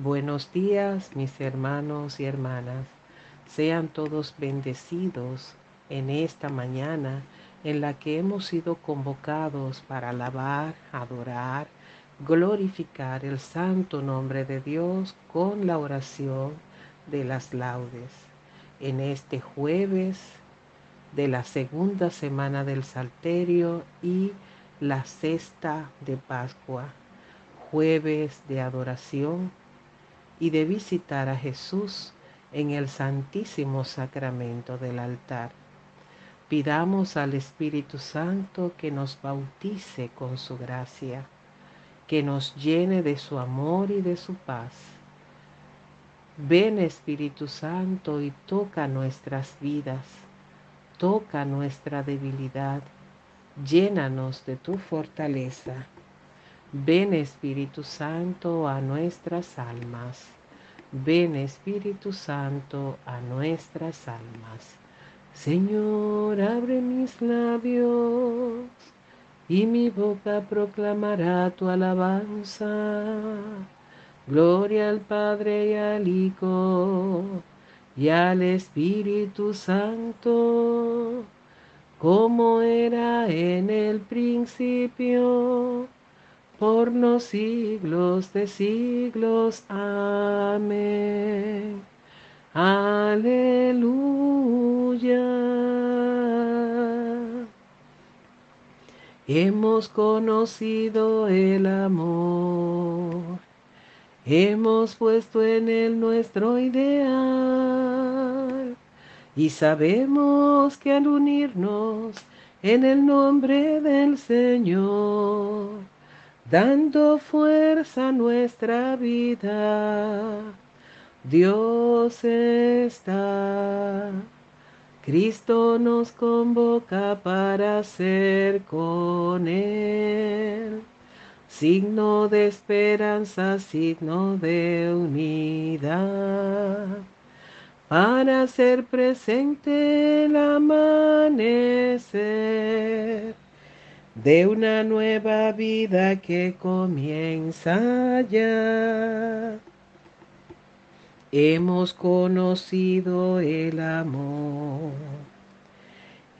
Buenos días, mis hermanos y hermanas. Sean todos bendecidos en esta mañana en la que hemos sido convocados para alabar, adorar, glorificar el santo nombre de Dios con la oración de las laudes. En este jueves de la segunda semana del Salterio y la sexta de Pascua, jueves de adoración y de visitar a Jesús en el Santísimo Sacramento del altar. Pidamos al Espíritu Santo que nos bautice con su gracia, que nos llene de su amor y de su paz. Ven Espíritu Santo y toca nuestras vidas, toca nuestra debilidad, llénanos de tu fortaleza Ven Espíritu Santo a nuestras almas. Ven Espíritu Santo a nuestras almas. Señor, abre mis labios y mi boca proclamará tu alabanza. Gloria al Padre y al Hijo y al Espíritu Santo, como era en el principio por los siglos de siglos. Amén. Aleluya. Hemos conocido el amor. Hemos puesto en él nuestro ideal. Y sabemos que al unirnos en el nombre del Señor, dando fuerza a nuestra vida. Dios está. Cristo nos convoca para ser con Él. Signo de esperanza, signo de unidad. Para ser presente el amanecer de una nueva vida que comienza ya. Hemos conocido el amor,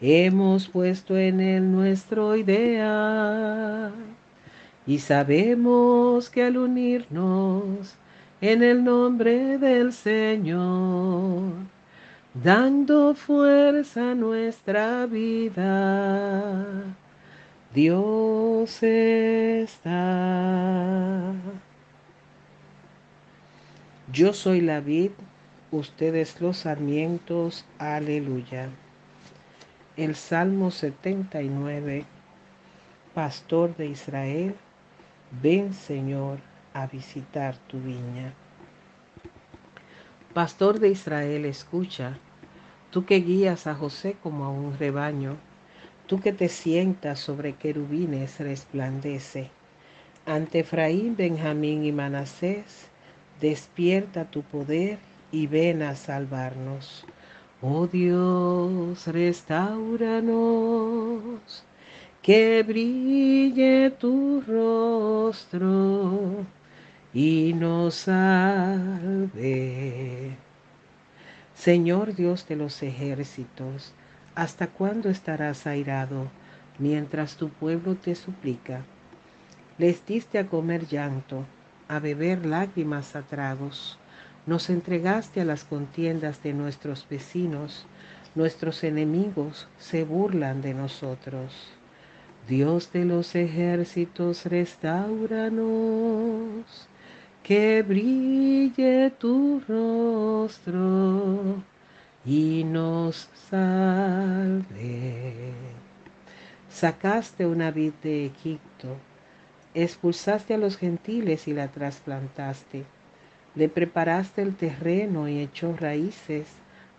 hemos puesto en él nuestro ideal y sabemos que al unirnos en el nombre del Señor, dando fuerza a nuestra vida, Dios está. Yo soy la vid, ustedes los sarmientos, aleluya. El Salmo 79, Pastor de Israel, ven Señor a visitar tu viña. Pastor de Israel, escucha, tú que guías a José como a un rebaño Tú que te sientas sobre querubines resplandece. Ante Efraín, Benjamín y Manasés, despierta tu poder y ven a salvarnos. Oh Dios, restauranos, que brille tu rostro y nos salve. Señor Dios de los ejércitos, ¿Hasta cuándo estarás airado mientras tu pueblo te suplica? Les diste a comer llanto, a beber lágrimas a tragos. Nos entregaste a las contiendas de nuestros vecinos. Nuestros enemigos se burlan de nosotros. Dios de los ejércitos, restauranos, que brille tu rostro y nos salve. Sacaste una vid de Egipto, expulsaste a los gentiles y la trasplantaste. Le preparaste el terreno y echó raíces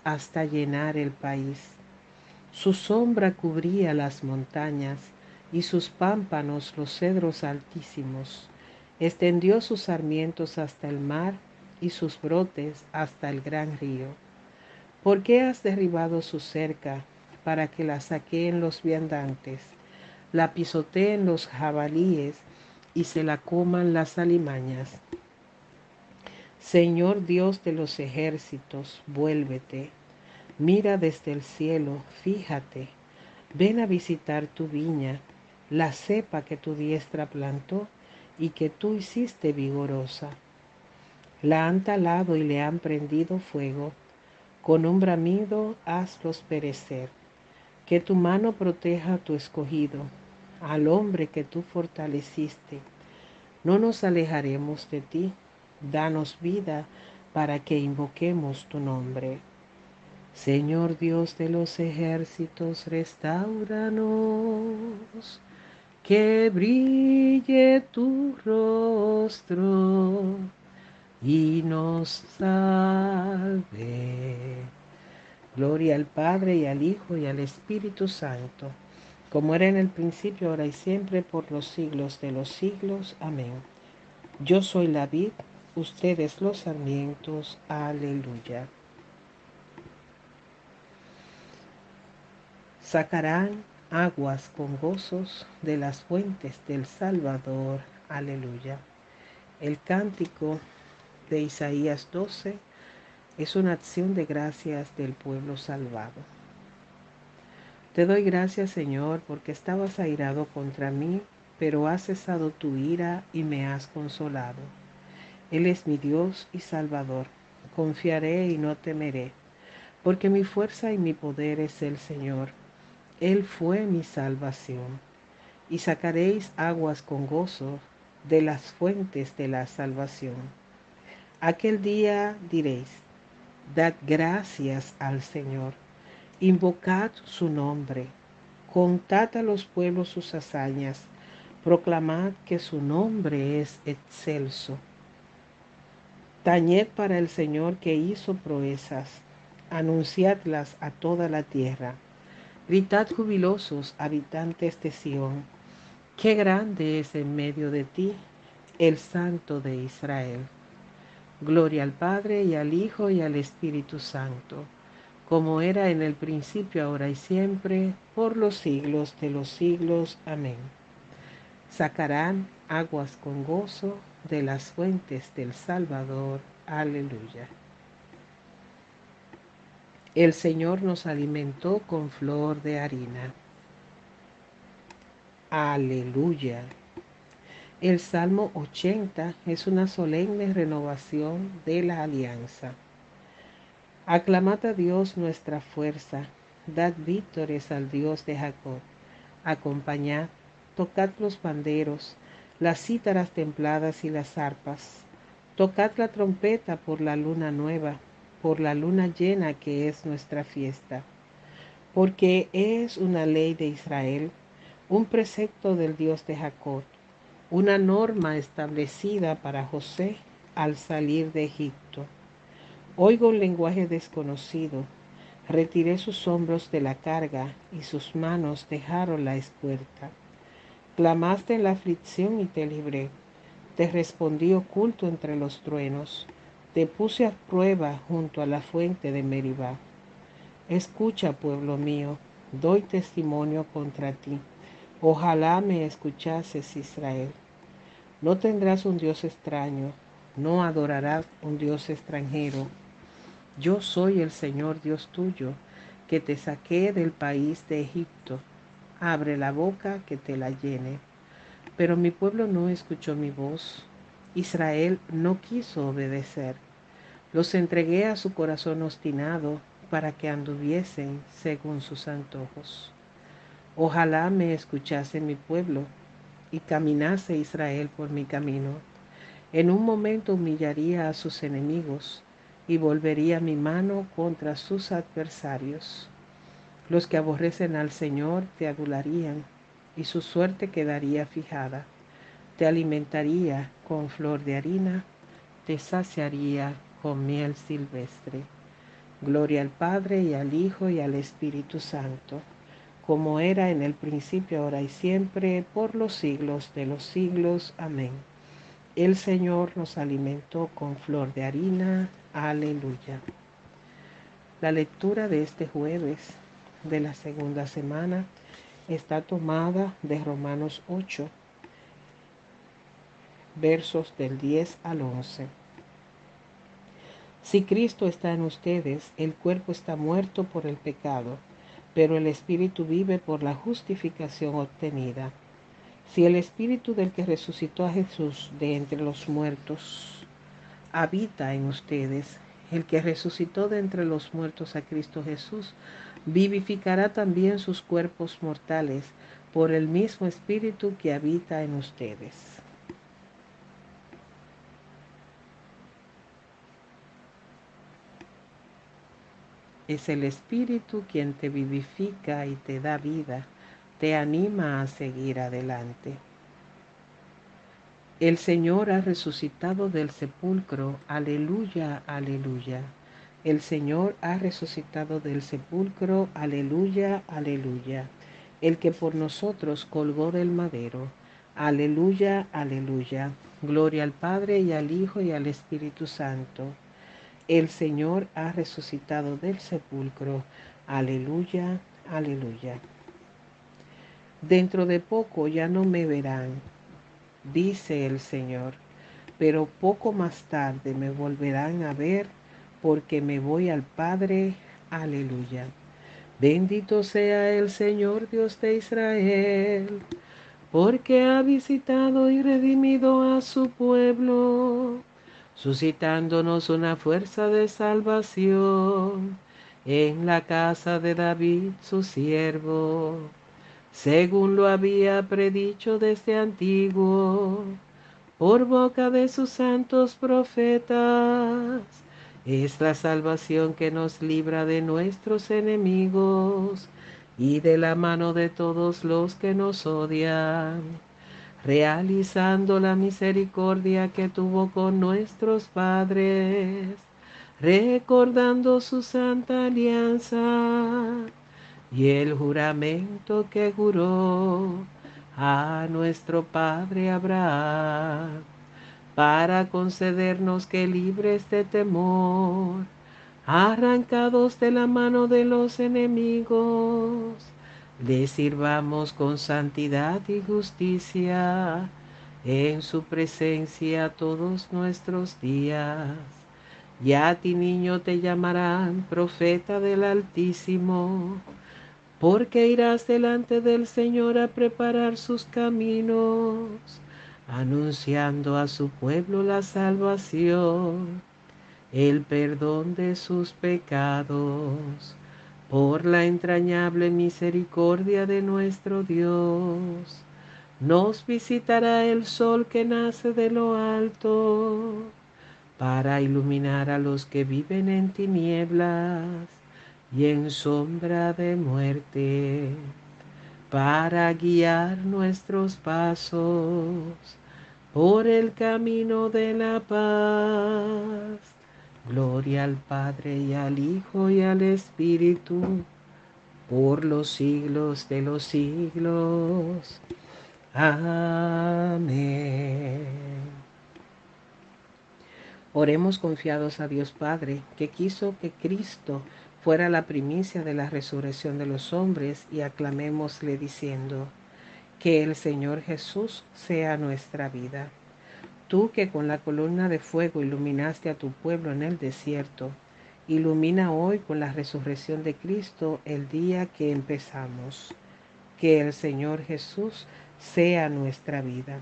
hasta llenar el país. Su sombra cubría las montañas y sus pámpanos los cedros altísimos. Extendió sus sarmientos hasta el mar y sus brotes hasta el gran río ¿Por qué has derribado su cerca para que la saqueen los viandantes, la pisoteen los jabalíes y se la coman las alimañas? Señor Dios de los ejércitos, vuélvete. Mira desde el cielo, fíjate. Ven a visitar tu viña, la cepa que tu diestra plantó y que tú hiciste vigorosa. La han talado y le han prendido fuego. Con un bramido hazlos perecer. Que tu mano proteja a tu escogido, al hombre que tú fortaleciste. No nos alejaremos de ti. Danos vida para que invoquemos tu nombre. Señor Dios de los ejércitos, restauranos, que brille tu rostro y nos salve. Gloria al Padre y al Hijo y al Espíritu Santo, como era en el principio, ahora y siempre, por los siglos de los siglos. Amén. Yo soy la vid, ustedes los sarmientos. Aleluya. Sacarán aguas con gozos de las fuentes del Salvador. Aleluya. El cántico de Isaías 12 es una acción de gracias del pueblo salvado. Te doy gracias, Señor, porque estabas airado contra mí, pero has cesado tu ira y me has consolado. Él es mi Dios y Salvador. Confiaré y no temeré, porque mi fuerza y mi poder es el Señor. Él fue mi salvación. Y sacaréis aguas con gozo de las fuentes de la salvación. Aquel día diréis, Dad gracias al Señor, invocad su nombre, contad a los pueblos sus hazañas, proclamad que su nombre es excelso. Tañed para el Señor que hizo proezas, anunciadlas a toda la tierra. Gritad jubilosos, habitantes de Sión, qué grande es en medio de ti el Santo de Israel. Gloria al Padre y al Hijo y al Espíritu Santo, como era en el principio, ahora y siempre, por los siglos de los siglos. Amén. Sacarán aguas con gozo de las fuentes del Salvador. Aleluya. El Señor nos alimentó con flor de harina. Aleluya. El Salmo 80 es una solemne renovación de la alianza. Aclamad a Dios nuestra fuerza, dad vítores al Dios de Jacob. Acompañad, tocad los panderos, las cítaras templadas y las arpas. Tocad la trompeta por la luna nueva, por la luna llena que es nuestra fiesta. Porque es una ley de Israel, un precepto del Dios de Jacob una norma establecida para José al salir de Egipto. Oigo un lenguaje desconocido. Retiré sus hombros de la carga y sus manos dejaron la espuerta. Clamaste en la aflicción y te libré. Te respondí oculto entre los truenos. Te puse a prueba junto a la fuente de Meribá. Escucha, pueblo mío, doy testimonio contra ti. Ojalá me escuchases, Israel. No tendrás un Dios extraño, no adorarás un Dios extranjero. Yo soy el Señor Dios tuyo, que te saqué del país de Egipto. Abre la boca que te la llene. Pero mi pueblo no escuchó mi voz. Israel no quiso obedecer. Los entregué a su corazón obstinado para que anduviesen según sus antojos. Ojalá me escuchase mi pueblo y caminase Israel por mi camino. En un momento humillaría a sus enemigos y volvería mi mano contra sus adversarios. Los que aborrecen al Señor te adularían y su suerte quedaría fijada. Te alimentaría con flor de harina, te saciaría con miel silvestre. Gloria al Padre y al Hijo y al Espíritu Santo como era en el principio, ahora y siempre, por los siglos de los siglos. Amén. El Señor nos alimentó con flor de harina. Aleluya. La lectura de este jueves de la segunda semana está tomada de Romanos 8, versos del 10 al 11. Si Cristo está en ustedes, el cuerpo está muerto por el pecado, pero el Espíritu vive por la justificación obtenida. Si el Espíritu del que resucitó a Jesús de entre los muertos habita en ustedes, el que resucitó de entre los muertos a Cristo Jesús, vivificará también sus cuerpos mortales por el mismo Espíritu que habita en ustedes. Es el Espíritu quien te vivifica y te da vida, te anima a seguir adelante. El Señor ha resucitado del sepulcro, aleluya, aleluya. El Señor ha resucitado del sepulcro, aleluya, aleluya. El que por nosotros colgó del madero, aleluya, aleluya. Gloria al Padre y al Hijo y al Espíritu Santo el Señor ha resucitado del sepulcro. Aleluya, aleluya. Dentro de poco ya no me verán, dice el Señor, pero poco más tarde me volverán a ver porque me voy al Padre. Aleluya. Bendito sea el Señor Dios de Israel, porque ha visitado y redimido a su pueblo suscitándonos una fuerza de salvación en la casa de David, su siervo, según lo había predicho desde antiguo, por boca de sus santos profetas. Es la salvación que nos libra de nuestros enemigos y de la mano de todos los que nos odian realizando la misericordia que tuvo con nuestros padres, recordando su santa alianza y el juramento que juró a nuestro Padre Abraham, para concedernos que libres de temor, arrancados de la mano de los enemigos, le sirvamos con santidad y justicia en su presencia todos nuestros días. Y a ti niño te llamarán profeta del Altísimo, porque irás delante del Señor a preparar sus caminos, anunciando a su pueblo la salvación, el perdón de sus pecados por la entrañable misericordia de nuestro Dios, nos visitará el sol que nace de lo alto, para iluminar a los que viven en tinieblas y en sombra de muerte, para guiar nuestros pasos por el camino de la paz Gloria al Padre y al Hijo y al Espíritu, por los siglos de los siglos. Amén. Oremos confiados a Dios Padre, que quiso que Cristo fuera la primicia de la resurrección de los hombres, y aclamémosle diciendo, que el Señor Jesús sea nuestra vida. Tú que con la columna de fuego iluminaste a tu pueblo en el desierto, ilumina hoy con la resurrección de Cristo el día que empezamos. Que el Señor Jesús sea nuestra vida.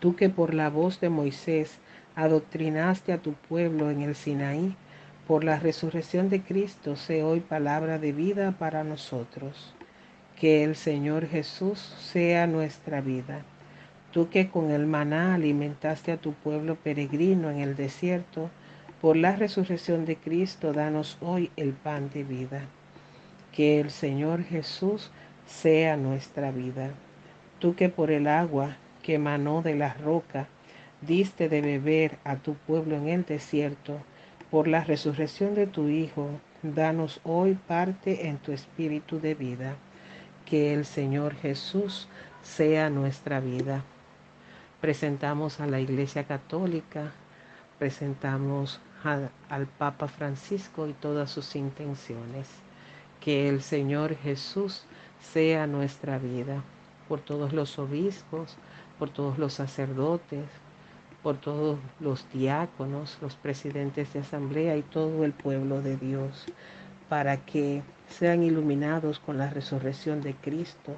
Tú que por la voz de Moisés adoctrinaste a tu pueblo en el Sinaí, por la resurrección de Cristo sé hoy palabra de vida para nosotros. Que el Señor Jesús sea nuestra vida. Tú que con el maná alimentaste a tu pueblo peregrino en el desierto, por la resurrección de Cristo, danos hoy el pan de vida. Que el Señor Jesús sea nuestra vida. Tú que por el agua que emanó de la roca, diste de beber a tu pueblo en el desierto, por la resurrección de tu Hijo, danos hoy parte en tu espíritu de vida. Que el Señor Jesús sea nuestra vida presentamos a la Iglesia Católica, presentamos al Papa Francisco y todas sus intenciones. Que el Señor Jesús sea nuestra vida, por todos los obispos, por todos los sacerdotes, por todos los diáconos, los presidentes de asamblea y todo el pueblo de Dios, para que sean iluminados con la resurrección de Cristo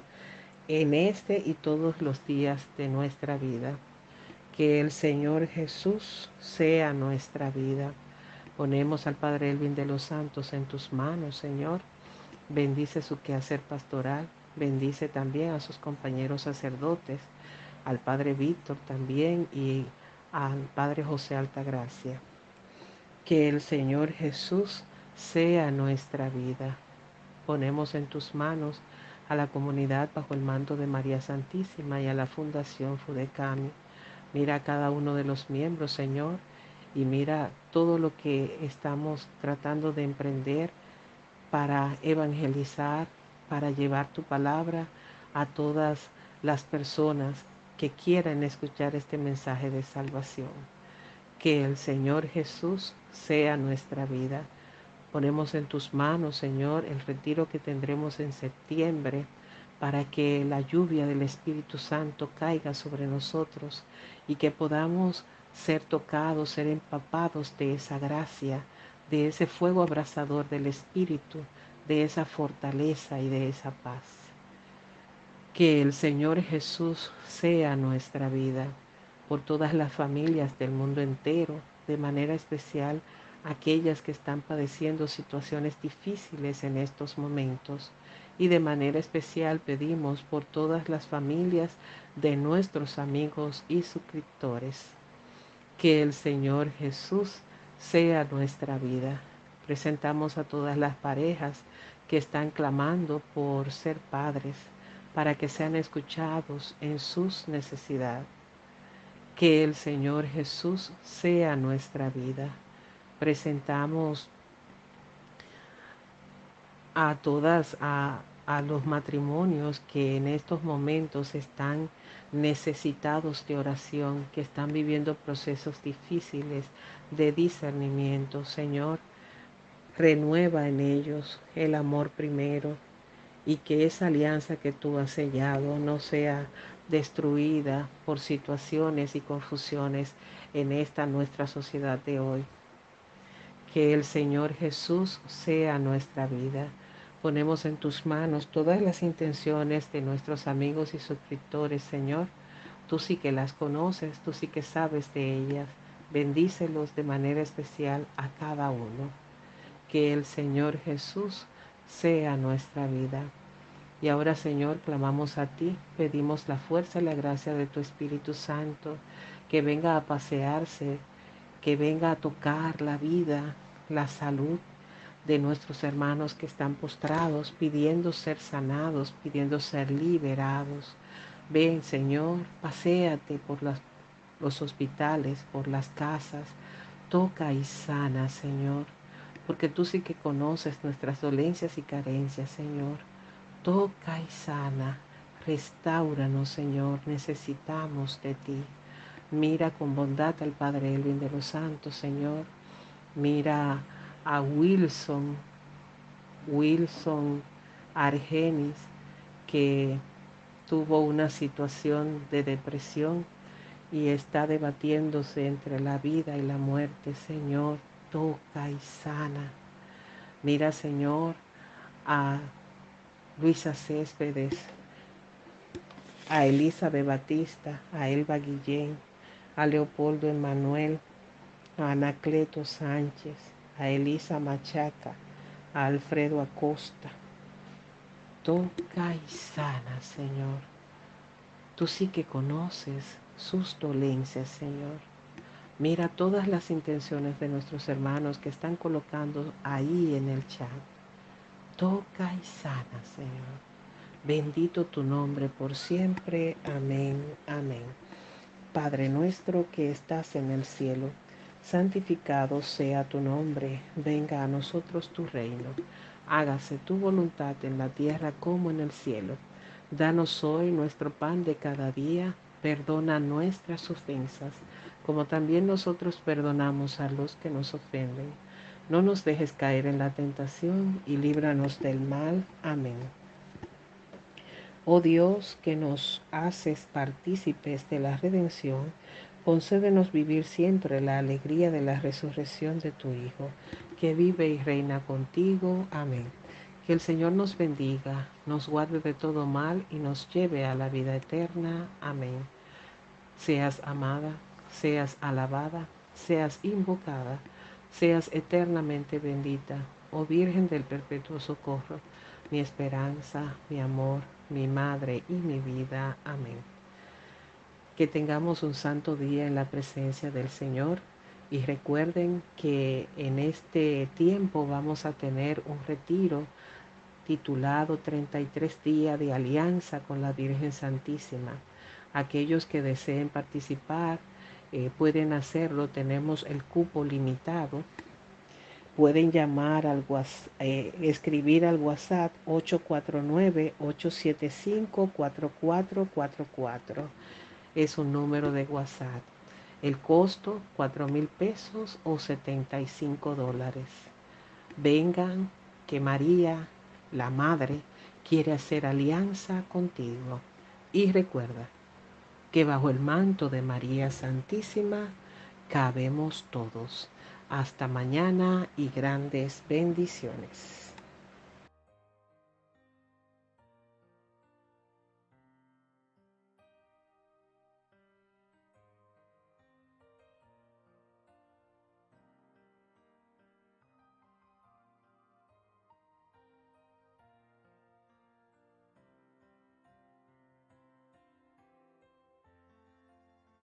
en este y todos los días de nuestra vida. Que el Señor Jesús sea nuestra vida. Ponemos al Padre Elvin de los Santos en tus manos, Señor. Bendice su quehacer pastoral. Bendice también a sus compañeros sacerdotes, al Padre Víctor también y al Padre José Altagracia. Que el Señor Jesús sea nuestra vida. Ponemos en tus manos a la comunidad bajo el mando de María Santísima y a la Fundación Fudecami. Mira a cada uno de los miembros, Señor, y mira todo lo que estamos tratando de emprender para evangelizar, para llevar tu palabra a todas las personas que quieran escuchar este mensaje de salvación. Que el Señor Jesús sea nuestra vida. Ponemos en tus manos, Señor, el retiro que tendremos en septiembre para que la lluvia del Espíritu Santo caiga sobre nosotros y que podamos ser tocados, ser empapados de esa gracia, de ese fuego abrasador del Espíritu, de esa fortaleza y de esa paz. Que el Señor Jesús sea nuestra vida por todas las familias del mundo entero, de manera especial aquellas que están padeciendo situaciones difíciles en estos momentos. Y de manera especial pedimos por todas las familias de nuestros amigos y suscriptores. Que el Señor Jesús sea nuestra vida. Presentamos a todas las parejas que están clamando por ser padres para que sean escuchados en sus necesidades. Que el Señor Jesús sea nuestra vida. Presentamos a todas, a, a los matrimonios que en estos momentos están necesitados de oración, que están viviendo procesos difíciles de discernimiento. Señor, renueva en ellos el amor primero, y que esa alianza que tú has sellado no sea destruida por situaciones y confusiones en esta nuestra sociedad de hoy. Que el Señor Jesús sea nuestra vida. Ponemos en tus manos todas las intenciones de nuestros amigos y suscriptores, Señor. Tú sí que las conoces, tú sí que sabes de ellas. Bendícelos de manera especial a cada uno. Que el Señor Jesús sea nuestra vida. Y ahora, Señor, clamamos a ti, pedimos la fuerza y la gracia de tu Espíritu Santo, que venga a pasearse, que venga a tocar la vida, la salud de nuestros hermanos que están postrados, pidiendo ser sanados, pidiendo ser liberados. Ven, Señor, paséate por los hospitales, por las casas, toca y sana, Señor porque tú sí que conoces nuestras dolencias y carencias, Señor. Toca y sana, restauranos, Señor, necesitamos de ti. Mira con bondad al Padre Elvin de los Santos, Señor. Mira a Wilson, Wilson Argenis, que tuvo una situación de depresión y está debatiéndose entre la vida y la muerte, Señor toca y sana. Mira, Señor, a Luisa Céspedes, a Elizabeth Batista, a Elba Guillén, a Leopoldo Emanuel, a Anacleto Sánchez, a Elisa Machaca, a Alfredo Acosta. Toca y sana, Señor. Tú sí que conoces sus dolencias, Señor. Mira todas las intenciones de nuestros hermanos que están colocando ahí en el chat. Toca y sana, Señor. Bendito tu nombre por siempre. Amén, amén. Padre nuestro que estás en el cielo, santificado sea tu nombre. Venga a nosotros tu reino. Hágase tu voluntad en la tierra como en el cielo. Danos hoy nuestro pan de cada día. Perdona nuestras ofensas como también nosotros perdonamos a los que nos ofenden. No nos dejes caer en la tentación y líbranos del mal. Amén. Oh Dios, que nos haces partícipes de la redención, Concédenos vivir siempre la alegría de la resurrección de tu Hijo, que vive y reina contigo. Amén. Que el Señor nos bendiga, nos guarde de todo mal y nos lleve a la vida eterna. Amén. Seas amada, seas alabada, seas invocada, seas eternamente bendita, oh Virgen del Perpetuo Socorro, mi esperanza, mi amor, mi madre y mi vida. Amén. Que tengamos un santo día en la presencia del Señor y recuerden que en este tiempo vamos a tener un retiro titulado 33 días de alianza con la Virgen Santísima. Aquellos que deseen participar eh, pueden hacerlo, tenemos el cupo limitado. Pueden llamar al eh, escribir al WhatsApp 849-875-4444 es un número de WhatsApp. El costo, 4 mil pesos o 75 dólares. Vengan, que María, la Madre, quiere hacer alianza contigo. Y recuerda que bajo el manto de María Santísima cabemos todos. Hasta mañana y grandes bendiciones.